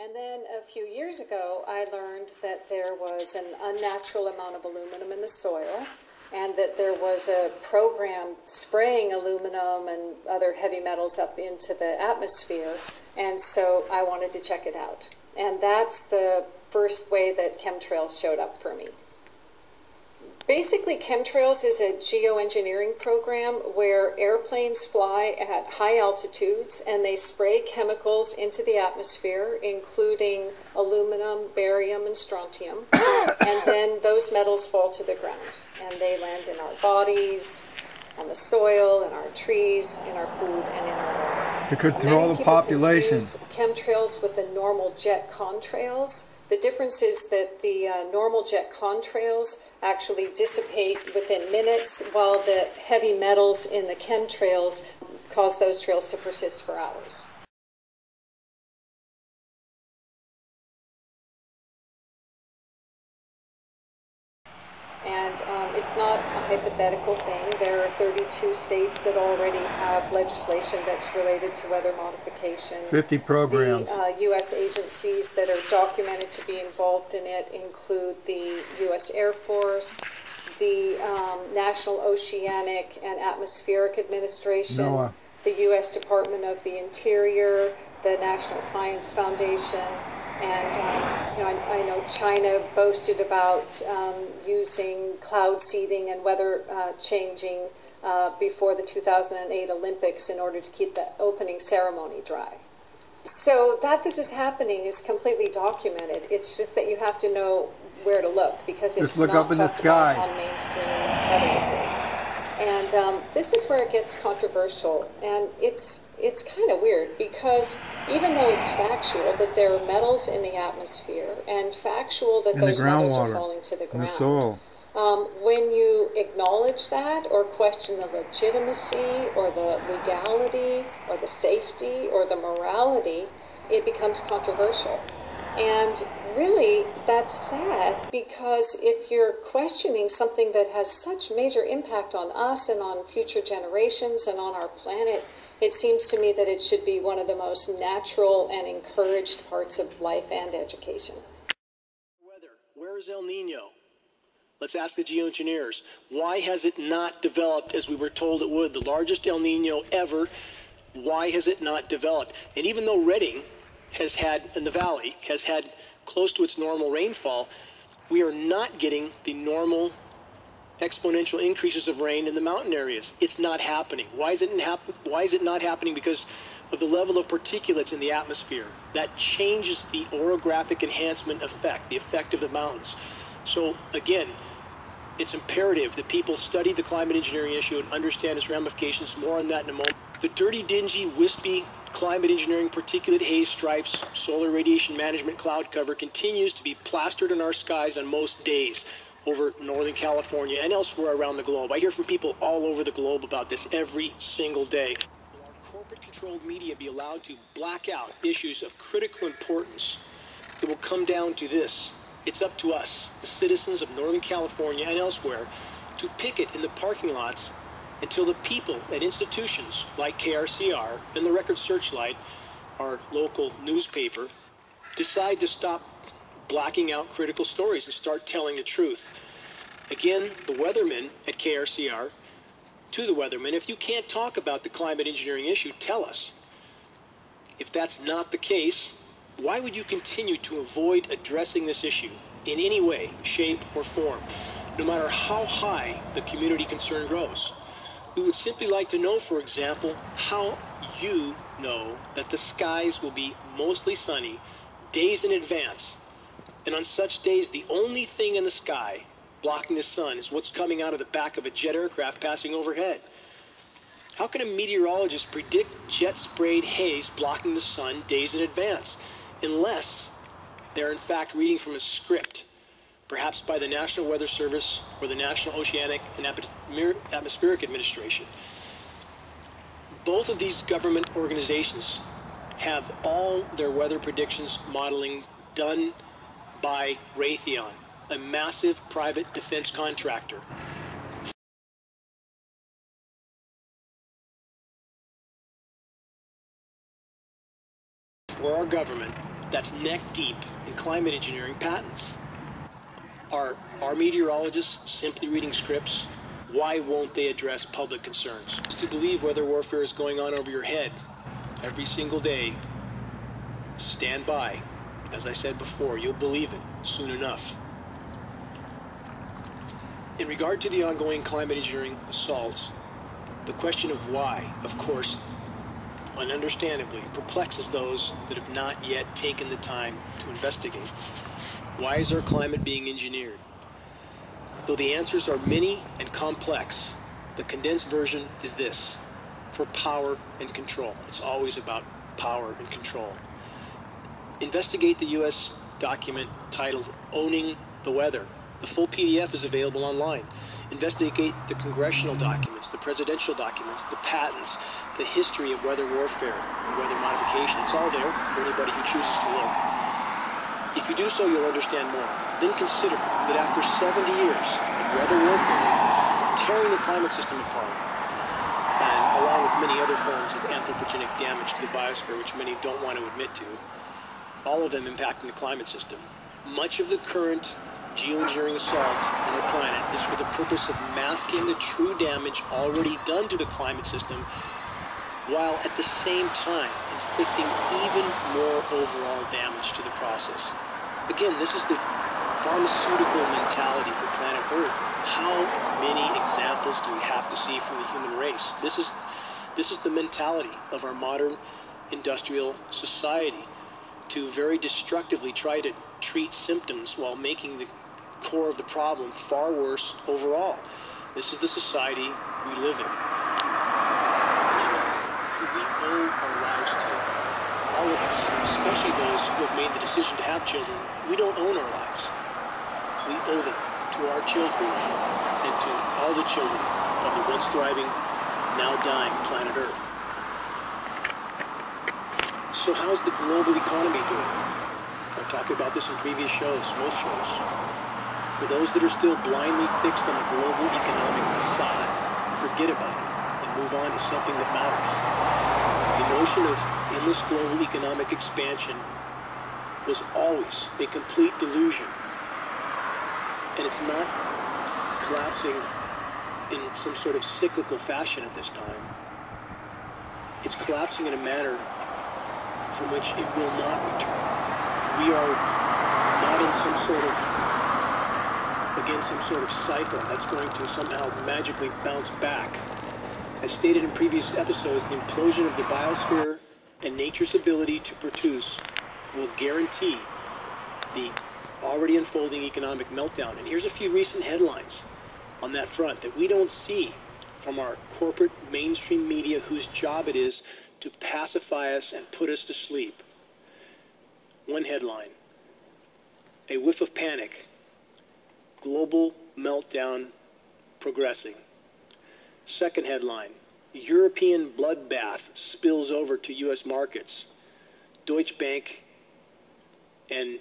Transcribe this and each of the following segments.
And then a few years ago, I learned that there was an unnatural amount of aluminum in the soil and that there was a program spraying aluminum and other heavy metals up into the atmosphere. And so I wanted to check it out. And that's the first way that chemtrails showed up for me. Basically, chemtrails is a geoengineering program where airplanes fly at high altitudes and they spray chemicals into the atmosphere, including aluminum, barium, and strontium. and then those metals fall to the ground and they land in our bodies, on the soil, in our trees, in our food, and in our water. To control the population. Chemtrails with the normal jet contrails. The difference is that the uh, normal jet contrails actually dissipate within minutes, while the heavy metals in the chemtrails cause those trails to persist for hours. It's not a hypothetical thing. There are 32 states that already have legislation that's related to weather modification. 50 programs. The uh, U.S. agencies that are documented to be involved in it include the U.S. Air Force, the um, National Oceanic and Atmospheric Administration, NOAA. the U.S. Department of the Interior, the National Science Foundation, and um, you know, I, I, know China boasted about um, using cloud seeding and weather uh, changing uh, before the 2008 Olympics in order to keep the opening ceremony dry. So that this is happening is completely documented. It's just that you have to know where to look because it's Just look not up in the talked sky. about on mainstream weather reports. And um, this is where it gets controversial, and it's it's kind of weird because even though it's factual that there are metals in the atmosphere and factual that In those metals are falling to the in the ground, soil. um, when you acknowledge that or question the legitimacy or the legality or the safety or the morality, it becomes controversial. And really, that's sad because if you're questioning something that has such major impact on us and on future generations and on our planet, it seems to me that it should be one of the most natural and encouraged parts of life and education. Weather. Where is El Nino? Let's ask the geoengineers. Why has it not developed as we were told it would? The largest El Nino ever. Why has it not developed? And even though Redding has had, in the valley, has had close to its normal rainfall, we are not getting the normal exponential increases of rain in the mountain areas. It's not happening. Why is it, why is it not happening? Because of the level of particulates in the atmosphere. That changes the orographic enhancement effect, the effect of the mountains. So, again, it's imperative that people study the climate engineering issue and understand its ramifications. More on that in a moment. The dirty, dingy, wispy climate engineering particulate haze stripes, solar radiation management cloud cover continues to be plastered in our skies on most days over Northern California and elsewhere around the globe. I hear from people all over the globe about this every single day. Will our corporate controlled media be allowed to black out issues of critical importance that will come down to this? It's up to us, the citizens of Northern California and elsewhere, to picket in the parking lots until the people at institutions like KRCR and the Record Searchlight, our local newspaper, decide to stop blocking out critical stories and start telling the truth. Again, the weathermen at KRCR, to the weathermen, if you can't talk about the climate engineering issue, tell us. If that's not the case, why would you continue to avoid addressing this issue in any way, shape, or form, no matter how high the community concern grows? We would simply like to know, for example, how you know that the skies will be mostly sunny days in advance. And on such days, the only thing in the sky blocking the sun is what's coming out of the back of a jet aircraft passing overhead. How can a meteorologist predict jet sprayed haze blocking the sun days in advance? Unless they're in fact reading from a script, perhaps by the National Weather Service or the National Oceanic and Atmospheric Administration. Both of these government organizations have all their weather predictions modeling done by Raytheon, a massive private defense contractor. For our government that's neck deep in climate engineering patents. Are our meteorologists simply reading scripts? Why won't they address public concerns? To believe weather warfare is going on over your head every single day, stand by. As I said before, you'll believe it soon enough. In regard to the ongoing climate engineering assaults, the question of why, of course, and understandably perplexes those that have not yet taken the time to investigate. Why is our climate being engineered? Though the answers are many and complex, the condensed version is this for power and control. It's always about power and control. Investigate the U.S. document titled Owning the Weather. The full PDF is available online. Investigate the congressional documents, the presidential documents, the patents, the history of weather warfare and weather modification. It's all there for anybody who chooses to look. If you do so, you'll understand more. Then consider that after 70 years of weather warfare, tearing the climate system apart, and along with many other forms of anthropogenic damage to the biosphere, which many don't want to admit to, all of them impacting the climate system, much of the current geoengineering assault on our planet is for the purpose of masking the true damage already done to the climate system while at the same time inflicting even more overall damage to the process. Again, this is the pharmaceutical mentality for planet Earth. How many examples do we have to see from the human race? This is, this is the mentality of our modern industrial society to very destructively try to treat symptoms while making the core of the problem far worse overall. This is the society we live in. Of us, especially those who have made the decision to have children, we don't own our lives. We owe them to our children and to all the children of the once thriving, now dying planet Earth. So how's the global economy doing? I've talked about this in previous shows, most shows. For those that are still blindly fixed on the global economic facade, forget about it and move on to something that matters. The notion of endless global economic expansion was always a complete delusion. And it's not collapsing in some sort of cyclical fashion at this time. It's collapsing in a manner from which it will not return. We are not in some sort of, again, some sort of cycle that's going to somehow magically bounce back. As stated in previous episodes, the implosion of the biosphere and nature's ability to produce will guarantee the already unfolding economic meltdown. And here's a few recent headlines on that front that we don't see from our corporate mainstream media whose job it is to pacify us and put us to sleep. One headline A whiff of panic, global meltdown progressing. Second headline European bloodbath spills over to U.S. markets. Deutsche Bank and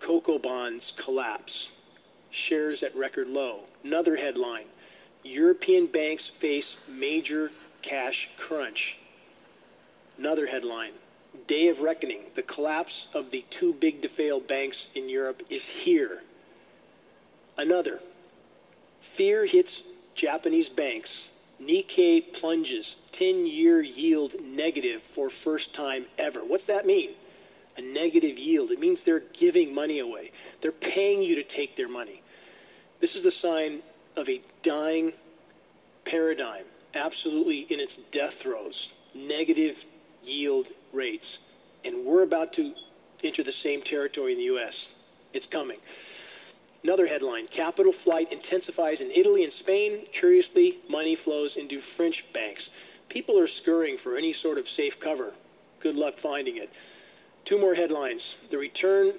CoCo bonds collapse. Shares at record low. Another headline European banks face major cash crunch. Another headline Day of Reckoning. The collapse of the too big to fail banks in Europe is here. Another Fear hits Japanese banks Nikkei plunges 10 year yield negative for first time ever. What's that mean? A negative yield. It means they're giving money away. They're paying you to take their money. This is the sign of a dying paradigm, absolutely in its death throes. Negative yield rates. And we're about to enter the same territory in the US. It's coming. Another headline Capital flight intensifies in Italy and Spain. Curiously, money flows into French banks. People are scurrying for any sort of safe cover. Good luck finding it. Two more headlines The return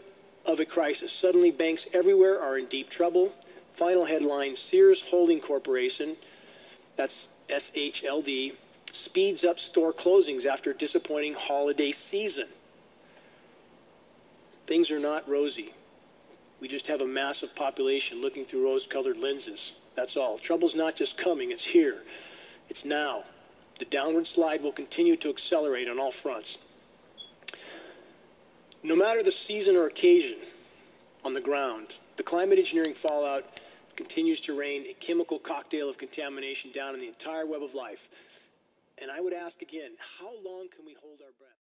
of a crisis. Suddenly, banks everywhere are in deep trouble. Final headline Sears Holding Corporation, that's SHLD, speeds up store closings after disappointing holiday season. Things are not rosy. We just have a massive population looking through rose colored lenses. That's all. Trouble's not just coming, it's here. It's now. The downward slide will continue to accelerate on all fronts. No matter the season or occasion on the ground, the climate engineering fallout continues to rain a chemical cocktail of contamination down in the entire web of life. And I would ask again, how long can we hold our breath?